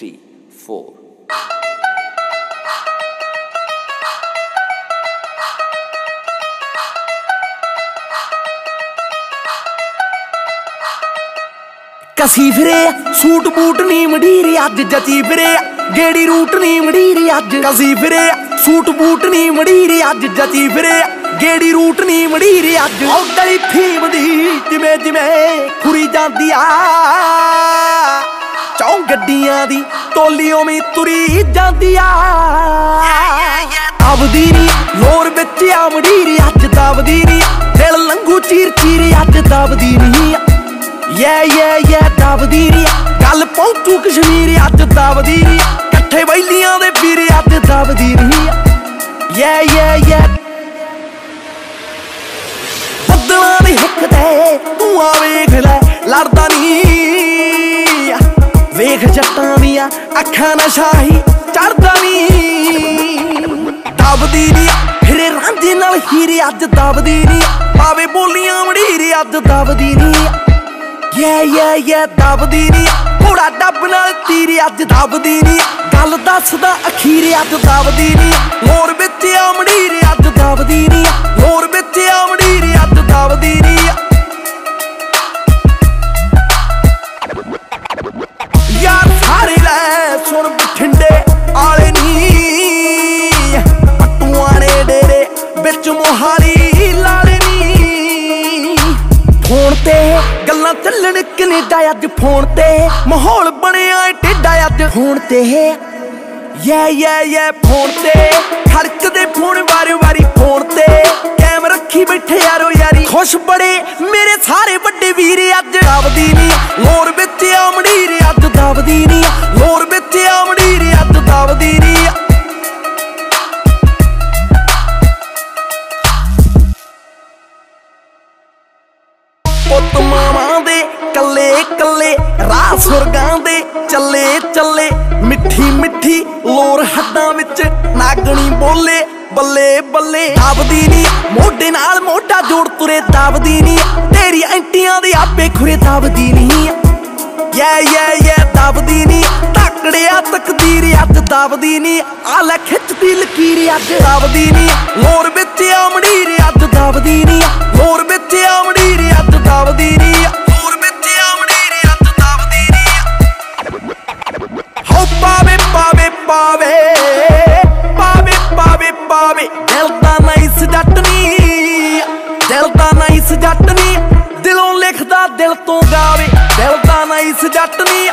3 4 ਕਸੀ ਫਿਰੇ suit boot ਨੀ ਮੜੀਰੀ ਅੱਜ ਜਤੀ ਫਿਰੇ ਗੇੜੀ ਰੂਟ ਨੀ ਮੜੀਰੀ ਅੱਜ। ਕਸੀ ਫਿਰੇ ਸੂਟ ਬੂਟ ਨੀ ਮੜੀਰੀ ਅੱਜ ਜਤੀ ਫਿਰੇ ਗੇੜੀ ਰੂਟ ਨੀ ਮੜੀਰੀ ਅੱਜ। ਔਡਲੀ ਫੀਮ ਦੀ ਜਿਵੇਂ ਜਿਵੇਂ ਖੁਰੀ ਜਾਂਦੀ ਆ। ਗੱਡੀਆਂ ਦੀ ਟੋਲੀ ਉਵੇਂ ਤੁਰੀ ਜਾਂਦੀ ਆ। ਦਬਦੀ ਨੀ ਲੋਰ ਵਿੱਚ ਆ ਮੜੀਰੀ ਅੱਜ ਦਬਦੀ ਨੀ। ਦਿਲ ਲੰਗੂ ਚੀਰ ਚੀਰ, ਅੱਜ ਦਬਦੀ ਨੀ ਯੇ ਯੇ ਯੇ ਦਬਦੀ ਨੀ ਗੱਲ ਪਹੁੰਚੂ ਕਸ਼ਮੀਰ, ਅੱਜ ਦਬਦੀ ਨੀ ਇਕੱਠੇ ਵੈਲੀਆਂ ਦੇ ਵੀਰ, ਅੱਜ ਦਬਦੀ ਨੀ ਯੇ ਯੇ ਯੇ। ਬੱਦਲਾਂ ਦੀ ਹਿੱਕ ਤੇ ਤੂੰ ਆ ਵੇਖ ਲੈ, ਲੜਦਾ ਨਹੀਂ ਦੀਆਂ ਅੱਖਾਂ ਨਸ਼ਾਹੀ ਚੜਦਾ ਨਹੀਂ ਦਬਦੀ ਨਹੀਂ ਫਿਰੇ ਰਾਂਝੇ ਨਾਲ ਹੀਰੇ ਅੱਜ ਦਬਦੀ ਨਹੀਂ ਪਾਵੇ ਬੋਲੀਆਂ ਮੜੀਰੇ ਅੱਜ ਦਬਦੀ ਨਹੀਂ ਯੇ ਯੇ ਯੇ, ਦਬਦੀ ਨਹੀਂ ਘੋੜਾ ਡੱਬ ਨਾਲ ਤੀਰ ਅੱਜ ਦਬਦੀ ਨਹੀਂ ਗੱਲ ਦੱਸਦਾ ਅਖੀਰੇ ਅੱਜ ਦਬਦੀ ਨਹੀਂ ਹੋਰ ਵਿੱਚ ਆ ਅੱਜ ਦਬਦੀ ਨਹੀਂ ਹੋਰ ਵਿੱਚ ਵਿੱਚ ਮੋਹਾਲੀ ਲਾਲੇ ਫੋਨ ਤੇ ਗੱਲਾਂ ਚੱਲਣ ਕੈਨੇਡਾ ਅੱਜ ਫੋਨ ਤੇ। ਮਾਹੌਲ ਬਣਿਆ ਟੇਡਾ ਅੱਜ ਫੋਨ ਤੇ। ਯੇ ਯੇ ਯੇ ਫੋਨ ਤੇ। ਖੜਕਦੇ ਫੋਨ ਵਾਰੀ ਵਾਰੀ ਫੋਨ ਤੇ। ਕੈਮ ਰੱਖੀ ਬੈਠੇ ਯਾਰੋ ਯਾਰੀ। ਖੁਸ਼ ਬੜੇ ਮੇਰੇ ਸਾਰੇ ਵੱਡੇ ਵੀਰ ਅੱਜ। ਦਬਦੀ ਨਹੀਂ ਹੋਰ ਕੱਲੇ ਰਾਹ ਸੁਰਗਾਂ ਦੇ ਚੱਲੇ ਚੱਲੇ। ਮਿੱਠੀ ਮਿੱਠੀ ਲੋਰ ਹੱਡਾਂ ਵਿੱਚ ਨਾਗਣੀ ਬੋਲੇ, ਬੱਲੇ ਬੱਲੇ। ਦਬਦੀ ਨਹੀਂ ਮੋਢੇ ਨਾਲ ਮੋਢਾ ਜੋੜ ਤੁਰੇ, ਦਬਦੀ ਨਹੀਂ ਤੇਰੀ ਐਂਟੀਆਂ ਦੇ ਆਪੇ ਖੁਰੇ ਦਬਦੀ ਨਹੀਂ ਯੇ ਯੇ ਯੇ ਦਬਦੀ ਨਹੀਂ ਤਕੜਿਆ ਤਕਦੀਰ ਅੱਜ ਦਬਦੀ ਨਹੀਂ ਆ ਲੈ ਖਿੱਚਦੀ ਲਕੀਰ ਅੱਜ ਦਬਦੀ ਨਹੀਂ ਲੋਰ ਵਿੱਚ ਆਮੜੀ ਮੜੀਰ ਅੱਜ ਦਬਦੀ ਨਹੀਂ ਲੋਰ ਵਿੱਚ ਆਮੜੀ ਜੱਟ ਨੀ ਦਿਲ ਦਾ ਨਾਈਸ ਜੱਟ ਨੀ ਦਿਲੋਂ ਲਿਖਦਾ ਦਿਲ ਤੋਂ ਗਾਵੇ। ਦਿਲ ਦਾ ਨਾਈਸ ਜੱਟ ਨੀ